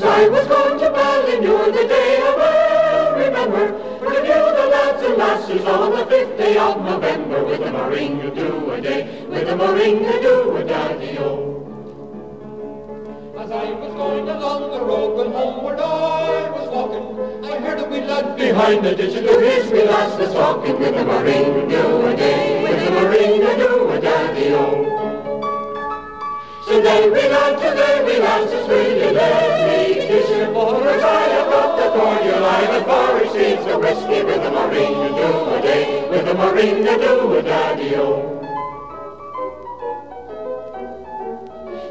As I was going to Ballynure the day I well remember, for to the lads and lasses on the fifth day of November, with a moringa do a day, with a moringa do a daddy o. As I was going along the road when homeward I was walking, I heard a wee lad behind the ditch to his wee lass was talking with a moringa do a day, with a moringa do a daddy o. then we love, today we love, since we me the tide above the thorn you the forest seems so risky with a moringa do a day, with a moringa do a daddy-o.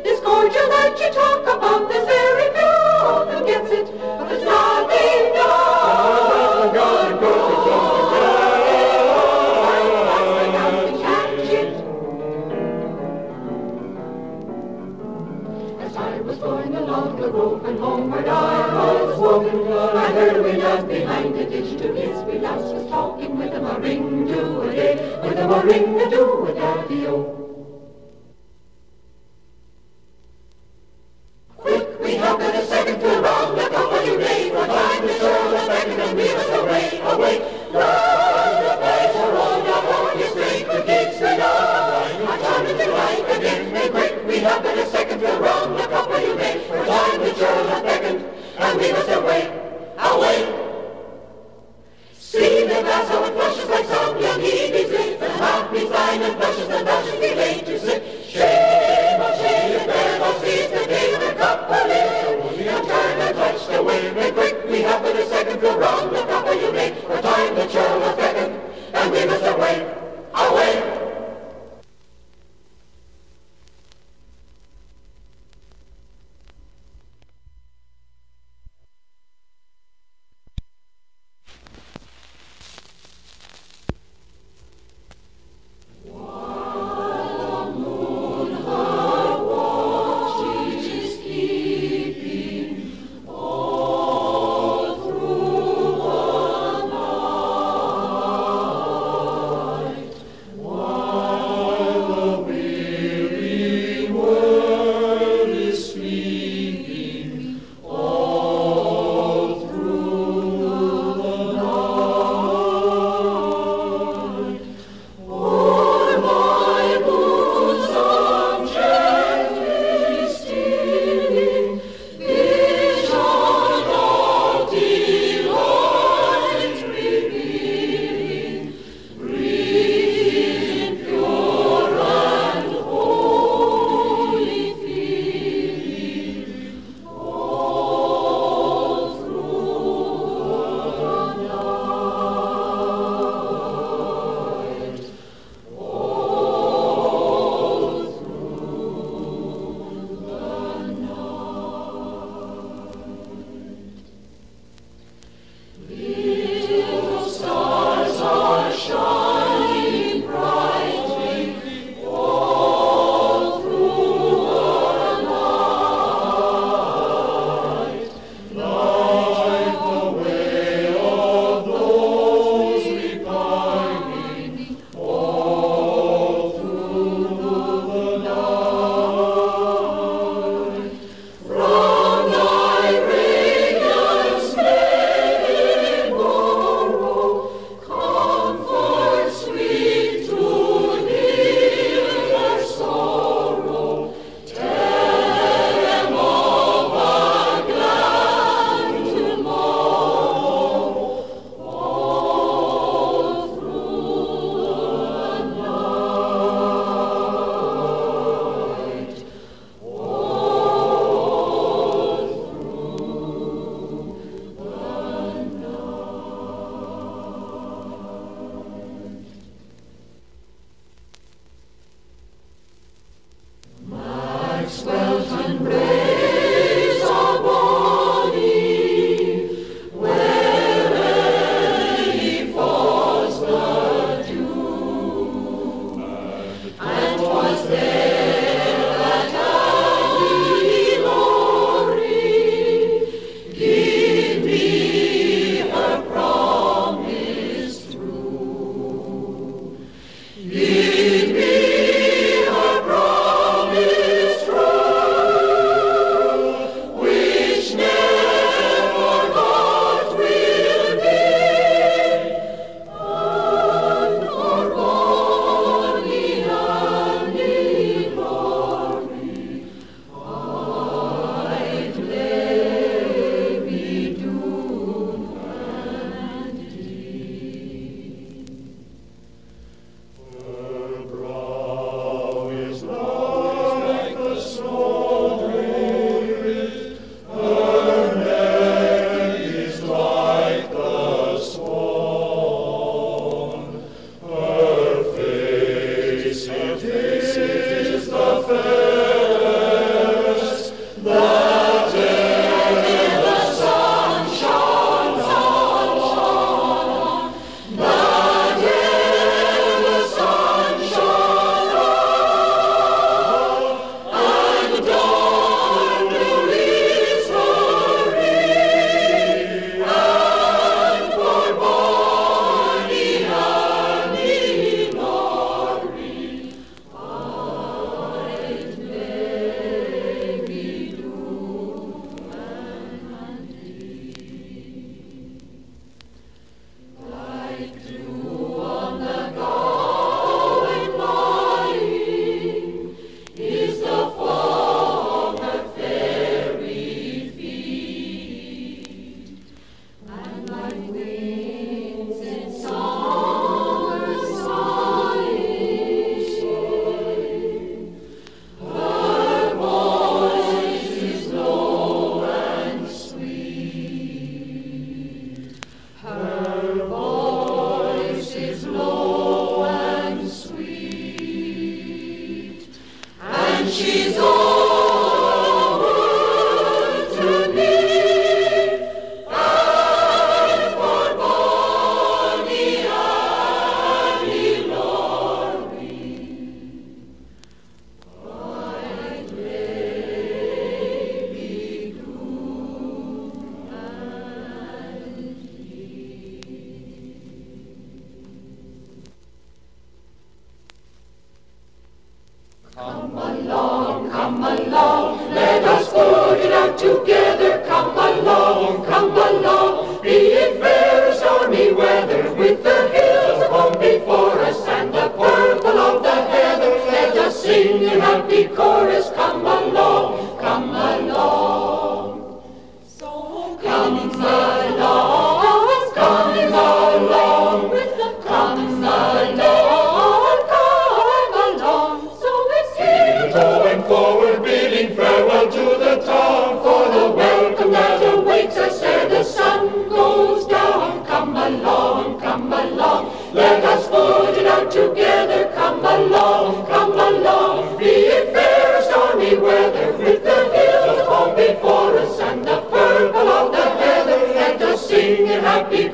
This cordial that you talk about, this very few who gets it. I heard a windows behind the ditch to kiss. We lost was talking with a moringa do a day, with a moringa do a daddy-o.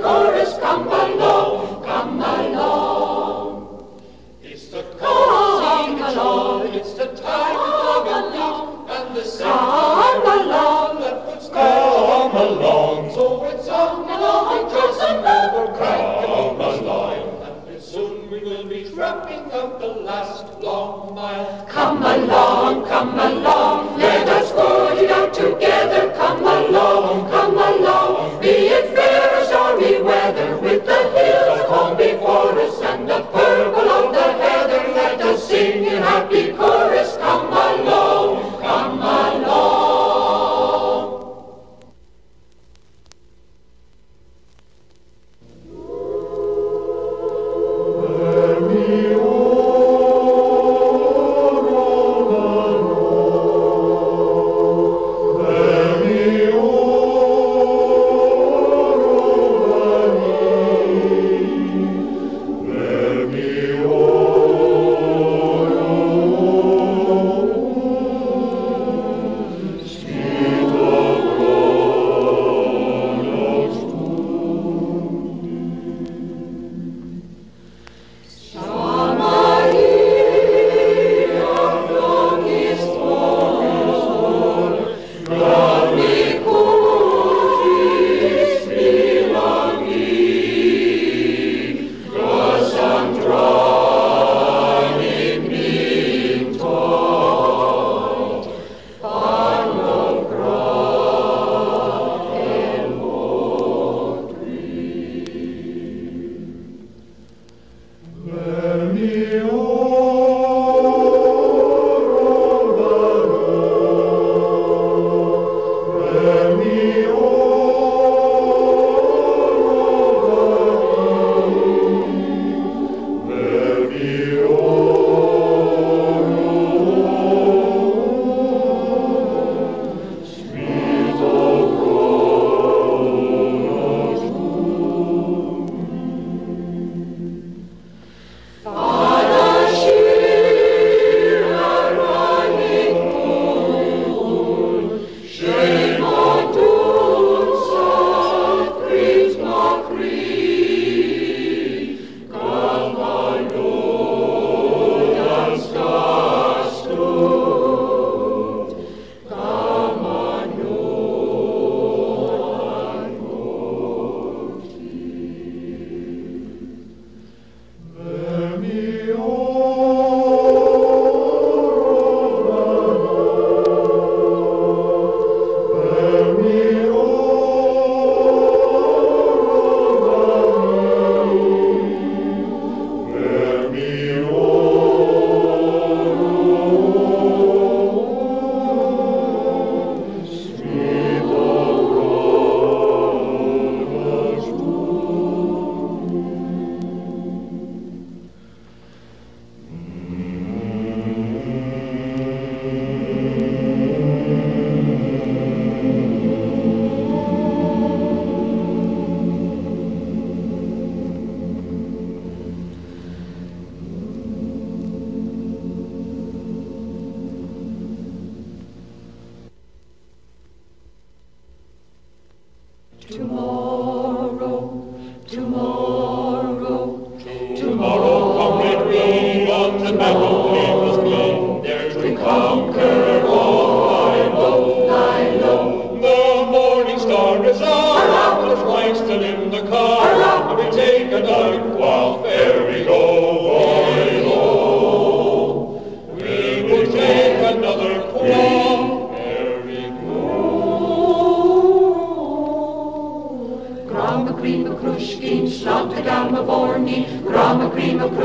Chorus. Come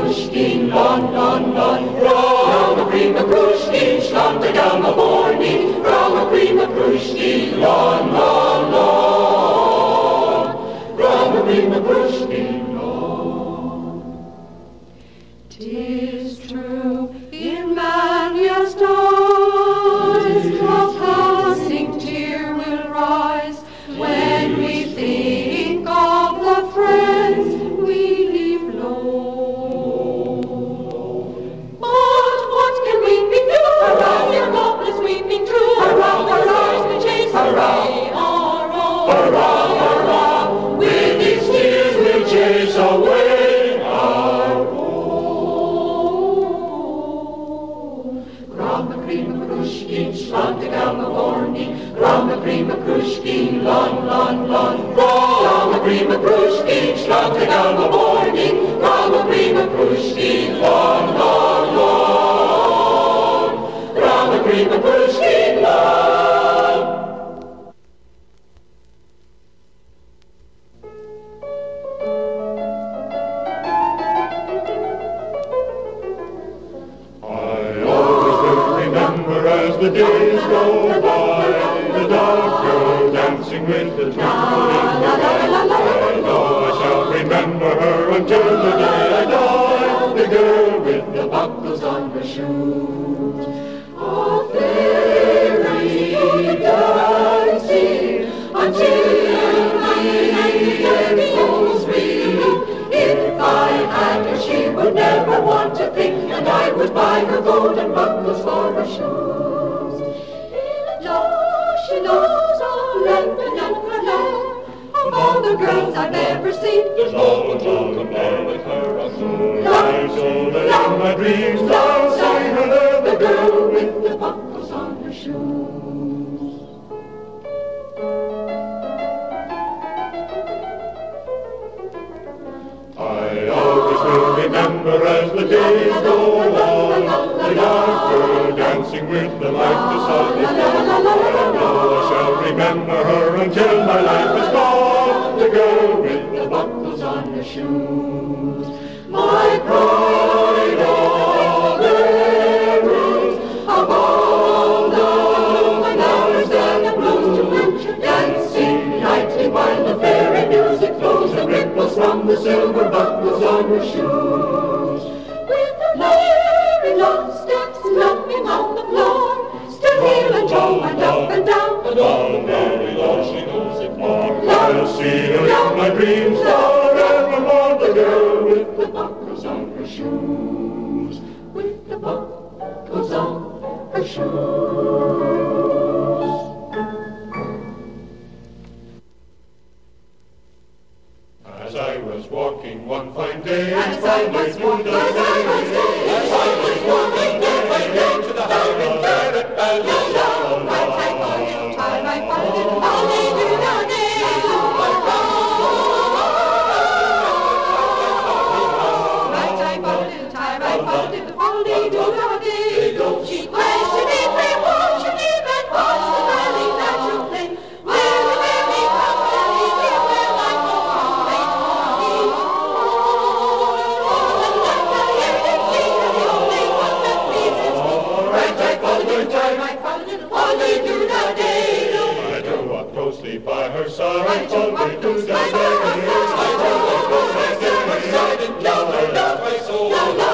Pushkin, non, non, non. the girls I've ever seen. There's no one to compare with her. I'm so glad, so glad in my dreams. I'll say hello, the girl with the buckles on her shoes. I always will remember as the days go on, the dark girl dancing with the light beside the dawn. I I shall remember her until my life is gone go with the buckles on your shoes. My pride all their roots, the flowers and the blues to which dancing nightly while the fairy music flows and ripples from the silver buckles on your shoes. With the merry, low steps knocking on the floor, still heel and toe and up and down and all. I'll see her in my dreams forevermore, the girl with the buckles on her shoes, with the buckles on her shoes. Go, go.